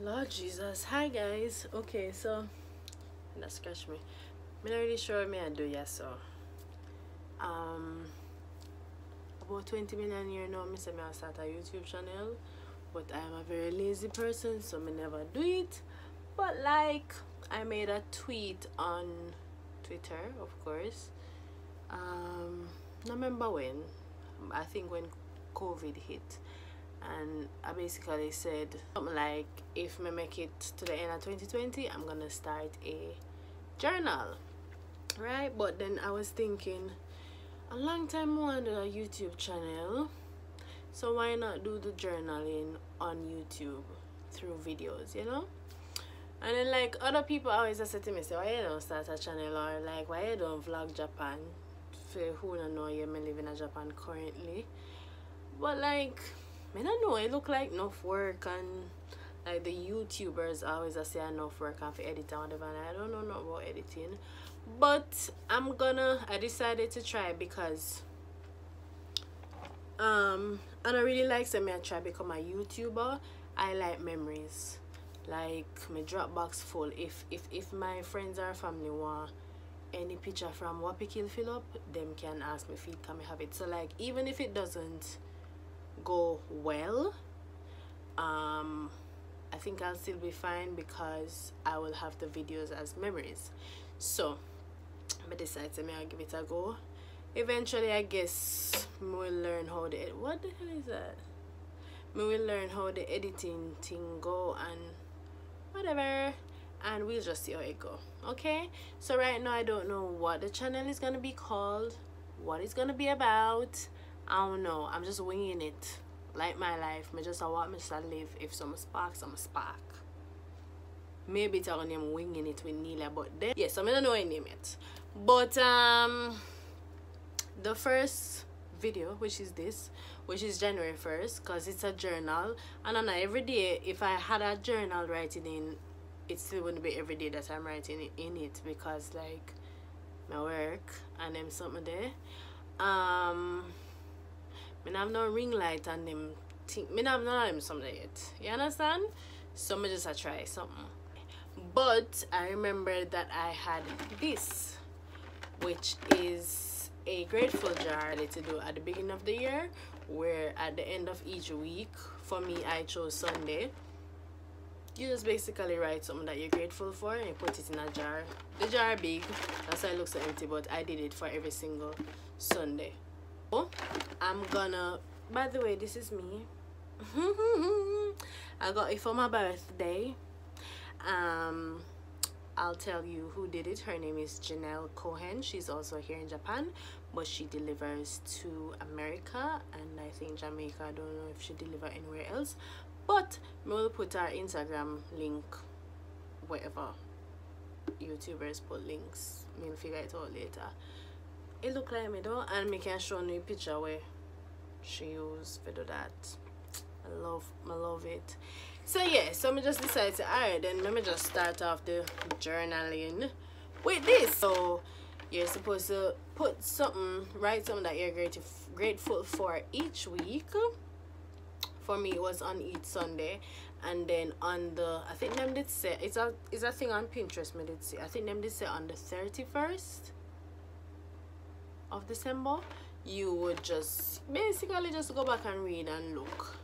Lord Jesus. Hi guys. Okay, so that scratch me. I'm not really sure me I do yes so um about 20 million year now me me I start a YouTube channel but I am a very lazy person so me never do it but like I made a tweet on Twitter of course um I remember when I think when COVID hit and I basically said something like if me make it to the end of 2020 I'm gonna start a journal. Right? But then I was thinking a long time I wanted a YouTube channel so why not do the journaling on YouTube through videos you know? And then like other people always say to me say why you don't start a channel or like why you don't vlog Japan? For who don't know you me live in Japan currently? But like I don't know it look like enough work and like the youtubers always I say enough work and for edit and whatever and I don't know not about editing. But I'm gonna I decided to try because um and I really like say me I try become a YouTuber. I like memories. Like my Dropbox full. If if if my friends or family want any picture from Wapikil fill up them can ask me if it can have it? So like even if it doesn't go well um I think I'll still be fine because I will have the videos as memories. So I decided to I'll give it a go. Eventually I guess we'll learn how the what the hell is that? We will learn how the editing thing go and whatever and we'll just see how it go okay? So right now I don't know what the channel is gonna be called what it's gonna be about I don't know. I'm just winging it. Like my life. Me just want me to live. If some spark some spark. Maybe it's on name winging it with Neela but then yes I don't know any name it but um the first video which is this which is January 1st because it's a journal. And I know every day if I had a journal writing in it still wouldn't be every day that I'm writing in it because like my work and them something there. Um I have no ring light and them think me have none of them something yet. You understand? So me just a try something. But I remember that I had this which is a grateful jar that to do at the beginning of the year where at the end of each week for me I chose Sunday you just basically write something that you're grateful for and you put it in a jar the jar big that's why it looks so empty but I did it for every single Sunday I'm gonna by the way this is me. I got it for my birthday. Um I'll tell you who did it. Her name is Jenelle Cohen. She's also here in Japan but she delivers to America and I think Jamaica. I don't know if she deliver anywhere else but we'll put our Instagram link wherever YouTubers put links. We'll figure it out later it look like me. Though and me can show you picture where she used for that. I love I love it. So yeah so I just decided to alright then let me just start off the journaling with this. So you're supposed to put something write something that you're grateful grateful for each week. For me it was on each Sunday. And then on the I think them did say it's a it's a thing on Pinterest me did say I think them did say on the 31st of December you would just basically just go back and read and look.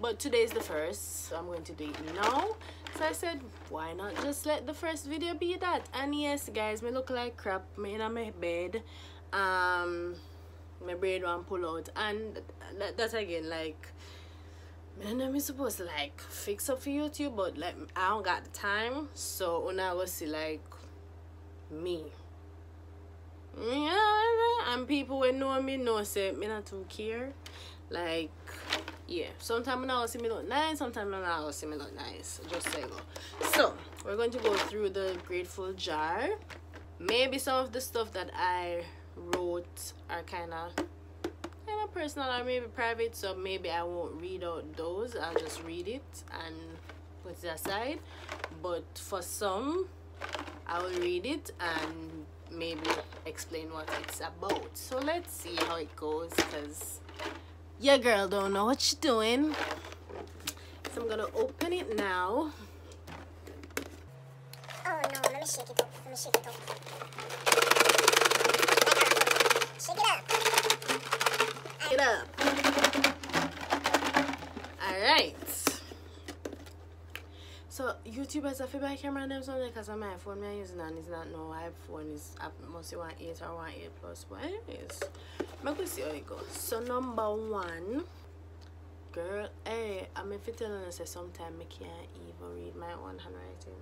But today is the first so I'm going to do it now. So I said why not just let the first video be that? And yes guys me look like crap. Me in my bed um my braid one pull out. And that, that again like know I'm supposed to like fix up for YouTube but like I don't got the time. So when I was see like me. Yeah people when know me know say me not too care. Like yeah. Sometimes now see me look nice sometimes now see me look nice just say go so we're going to go through the grateful jar. Maybe some of the stuff that i wrote are kind of kind of personal or maybe private so maybe i won't read out those. I'll just read it and put it aside. But for some i will read it and maybe explain what it's about so let's see how it goes because your girl don't know what she's doing so I'm gonna open it now Oh no, let me shake it up. Let me shake it up. Shake it up. Shake it up all right so youtubers if you buy camera and them something because on my phone I'm using and it's not no iphone is I be one 8 or one 8 plus but anyways I'm going see how it goes. So number one girl hey i'm if you telling us that sometime i can't even read my own handwriting.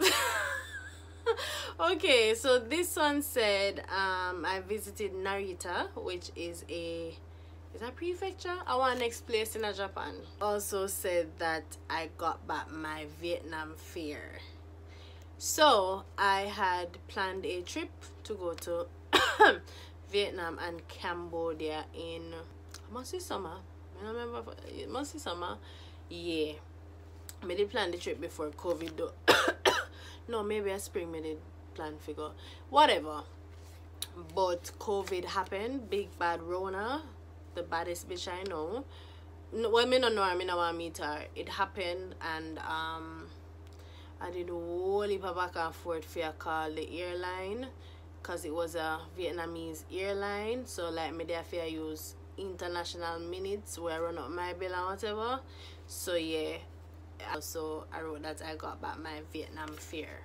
Okay so this one said um i visited narita which is a is that prefecture? I want next place in japan. Also said that i got back my vietnam fare. So i had planned a trip to go to vietnam and cambodia in must be summer. I remember it must be summer? Yeah. I did plan the trip before covid no maybe a spring I did plan figure whatever. But covid happened big bad rona the baddest bitch i know. No, well me no know her me no want meet her. It happened and um i did a whole heap of back and forth for a call the airline because it was a vietnamese airline. So like me there for use international minutes where i run up my bill and whatever. So yeah. Also i wrote that i got back my vietnam fare.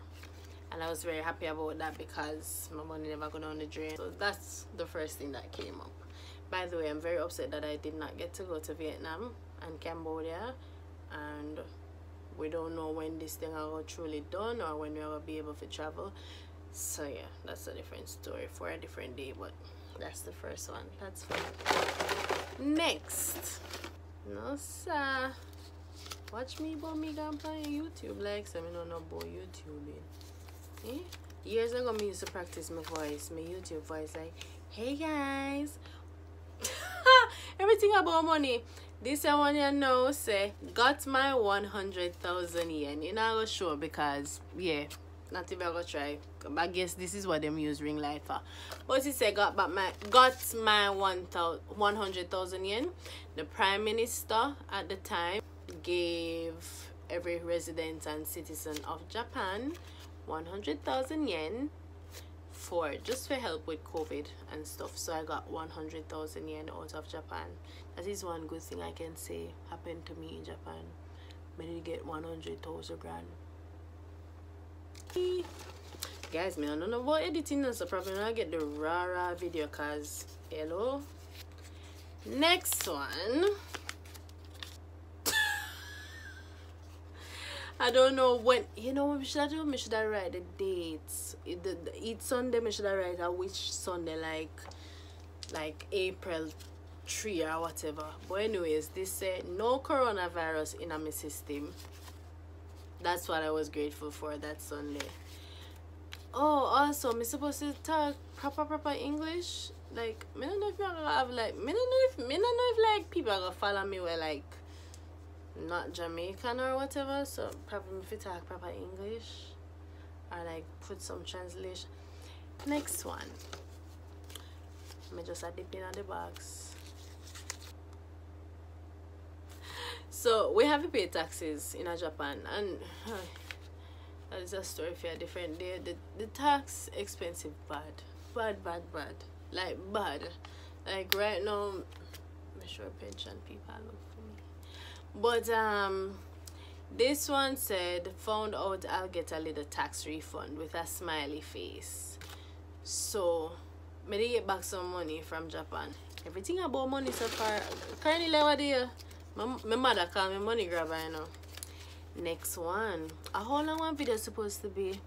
And I was very happy about that because my money never go down the drain. So that's the first thing that came up by the way I'm very upset that I did not get to go to Vietnam and Cambodia. And we don't know when this thing are truly done or when we will be able to travel. So yeah that's a different story for a different day but that's the first one. That's fine. Next. No sir. Watch me but me gonna play youtube like so me don't know about youtube eh? years ago me used to practice my voice my youtube voice like hey guys everything about money. This one you know say got my 100,000 yen. You know sure because yeah not even gonna try. But I guess this is what them use ring light for. But he said got but my got my 100,000 yen. The prime minister at the time gave every resident and citizen of Japan 100,000 yen for just for help with COVID and stuff. So I got 100,000 yen out of Japan. That is one good thing I can say happened to me in Japan. I did get 100,000 grand. Guys, man, I don't know about editing this. So problem. I get the raw video cause hello. Next one. I don't know when you know what we should I do? Me should I write the dates. It, the, the, each Sunday me should I write a which Sunday like like April 3 or whatever. But anyways, this said no coronavirus in my system. That's what I was grateful for that Sunday. Oh, also, me supposed to talk proper proper English. Like, me don't know if you have like, me don't know if me don't know if like people are gonna follow me where like not Jamaican or whatever so probably if you talk proper English or like put some translation. Next one. Let me just a dip in on the box. So we have to pay taxes in Japan and uh, that is a story for a different day. The, the tax expensive bad bad bad bad. Like bad. Like right now I'm sure pension people but um this one said found out i'll get a little tax refund with a smiley face. So maybe get back some money from japan. Everything about money so far currently what do my, my mother call me money grabber you know. Next one. A whole long one video supposed to be.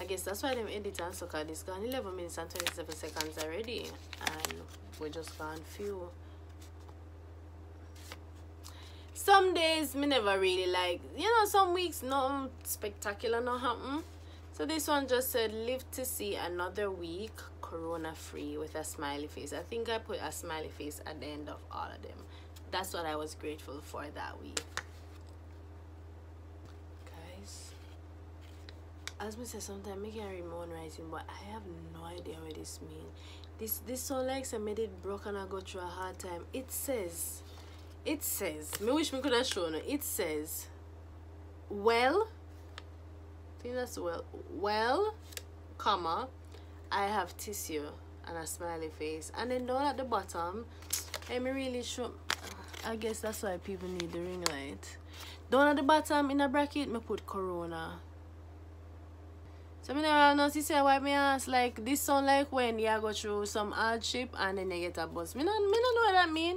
I guess that's why them edit and suck this gone 11 minutes and 27 seconds already and we just gone few some days me never really like you know some weeks nothing spectacular not happen. So this one just said live to see another week corona free with a smiley face. I think i put a smiley face at the end of all of them. That's what i was grateful for that week. Guys as me say sometimes me read my own writing but i have no idea what this means this this song like i made it broken. I go through a hard time. It says, it says. Me wish me could have shown it. Says, well. I think that's well. Well, comma. I have tissue and a smiley face, and then down at the bottom, me really show. I guess that's why people need the ring light. Down at the bottom in a bracket, me put Corona. So me never know say why me ask like this sound like when you go through some hardship and then you get a bus. Me not me not know what that mean.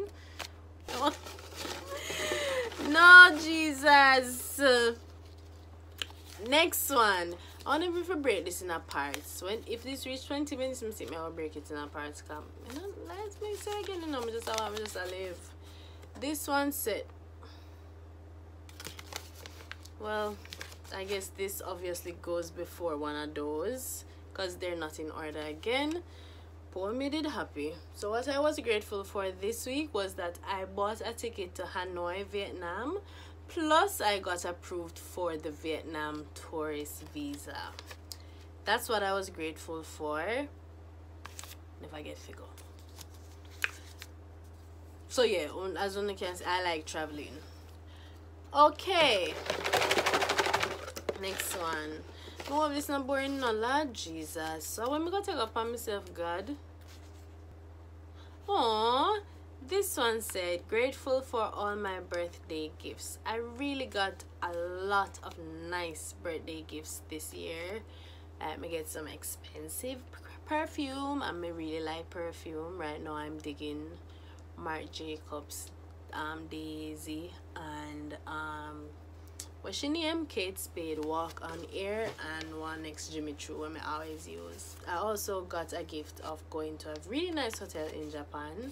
no Jesus. Next one. I wonder if we break this in a parts. When if this reach 20 minutes, me see me I'll break it in a parts. Come, let's make say again. You know, me just I me just a live. This one said. Well, I guess this obviously goes before one of those because they're not in order again. Poor me did happy. So what I was grateful for this week was that I bought a ticket to Hanoi, Vietnam. Plus I got approved for the Vietnam tourist visa. That's what I was grateful for. Never get figure. So yeah, as one can I like traveling. Okay next one no this not boring no lord jesus. So when we go take up on myself god oh this one said grateful for all my birthday gifts. I really got a lot of nice birthday gifts this year. Let me get some expensive perfume i may really like perfume. Right now i'm digging marc jacobs um daisy and um she named Kate Spade Walk on Air and one next Jimmy Choo when I always use. I also got a gift of going to a really nice hotel in Japan.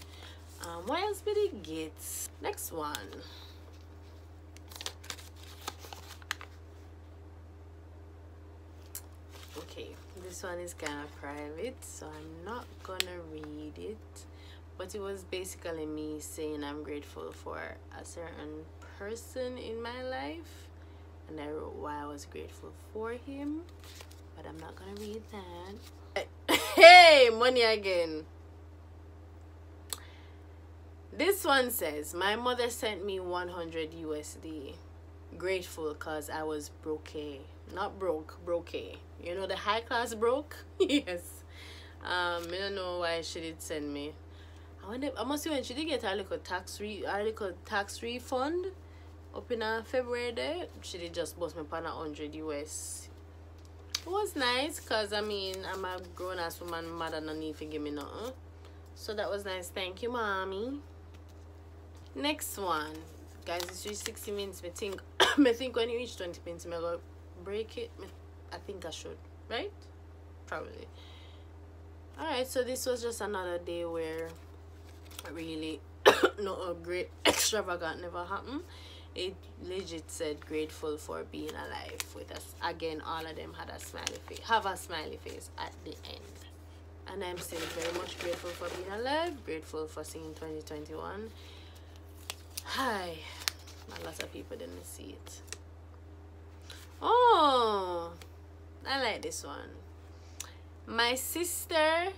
Um, what else did he get? Next one. Okay, this one is kind of private, so I'm not gonna read it. But it was basically me saying I'm grateful for a certain person in my life and I wrote why I was grateful for him but I'm not gonna read that. Hey money again. This one says my mother sent me 100 USD grateful because I was broke not broke broke you know the high class broke? Yes. Um I don't know why she did send me. I wonder I must see when she did get a little tax re a little tax refund up in a February day, she did just bust me upon a hundred US. It was nice because I mean I'm a grown ass woman, mother no need to give me nothing. So that was nice. Thank you, mommy. Next one. Guys, it's reached 60 minutes. Me think me think when you reach 20 minutes, me go break it. Me, I think I should, right? Probably. Alright, so this was just another day where really no great extravagant never happened it legit said grateful for being alive with us. Again all of them had a smiley face have a smiley face at the end. And i'm still very much grateful for being alive grateful for seeing 2021 hi a lot of people didn't see it. Oh i like this one. My sister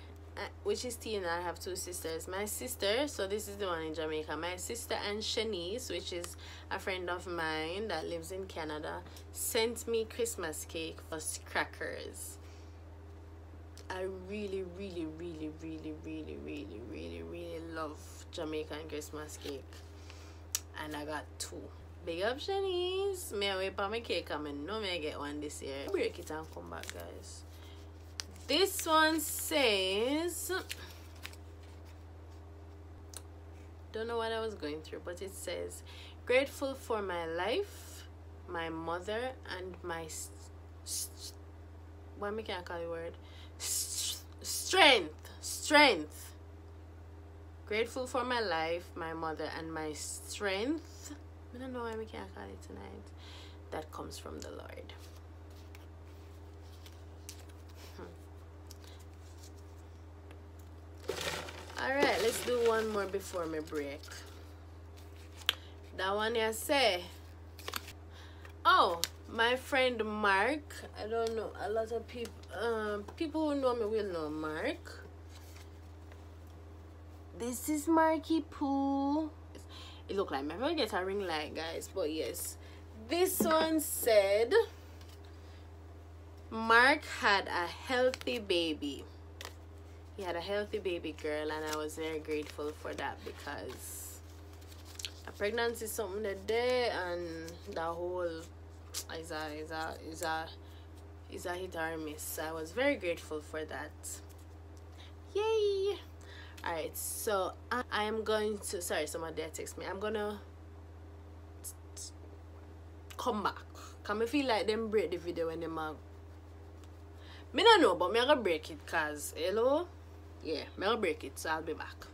which is Tina. I have two sisters. My sister, so this is the one in Jamaica. My sister and Shanice, which is a friend of mine that lives in Canada, sent me Christmas cake for crackers. I really, really, really, really, really, really, really, really love Jamaican Christmas cake. And I got two. Big up Shanice. May I wait for my cake coming? No, may I get one this year. Break it and come back, guys. This one says, don't know what I was going through, but it says, grateful for my life, my mother, and my, what am I call the word? Strength, strength. Grateful for my life, my mother, and my strength. I don't know why we can't call it tonight. That comes from the Lord. Alright, let's do one more before my break. That one I say. Oh, my friend Mark. I don't know. A lot of people um people who know me will know Mark. this is Marky Poo. It look like I'm gonna get a ring light, guys. But yes, this one said Mark had a healthy baby. He had a healthy baby girl, and I was very grateful for that because a pregnancy is something that day, and the whole is a is a is a is a hit or miss. I was very grateful for that. Yay! Alright, so I, am going to sorry, there text me. I'm gonna come back. Come me feel like them break the video when them are me don't know but me I gonna break it cause hello yeah gonna break it so I'll be back